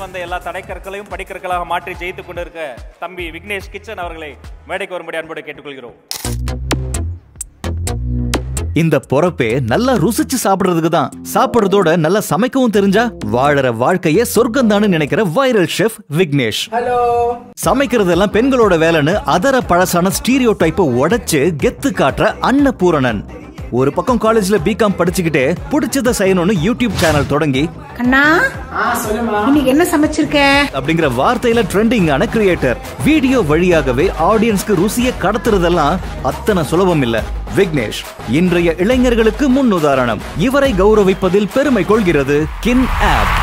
எல்லா தடைக்கற்களையும் படிக்கற்களாக மாற்றி ஜெயித்துக் கொண்டிருக்க தம்பி விக்னேஷ் கிச்சன் அவர்களை மேடைக்கு வரும்படி அன்போடு கேட்டுக்கொள்கிறோம். இந்த பொறப்பே நல்லா ருசிச்சு சாப்பிடுறதுக்கு தான். சாப்பிடுறதோட நல்லா சமைக்கவும் தெரிஞ்சா வாழற வாழ்க்கையே சொர்க்கம் நினைக்கிற வைரல் ஷெஃப் விக்னேஷ். சமைக்கிறதெல்லாம் பெண்களோட வேலைன்னு அதர பழசான ஸ்டீரியோ டைப்பை உடைச்சு கெத்து காட்டுற அன்னபூரணன். ஒரு பக்கம் காலேஜ்ல பிகாம் படிச்சுக்கிட்டே பிடிச்சத செய்யணும்னு யூடியூப் சேனல் தொடங்கி அண்ணா இன்னைக்கு என்ன சமைச்சிருக்க? அப்படிங்கிற வார்த்தையில ட்ரெண்டிங்கான கிரியேட்டர் வீடியோ வழியாகவே ஆடியன்ஸ்க்கு ருசியை கடத்துறதெல்லாம் அத்தனை சுலபம் இல்ல. விக்னேஷ் இன்றைய இளைஞர்களுக்கு முன் உதாரணம். இவரை கௌரவிப்பதில் பெருமை கொள்கிறது கின் ஆப்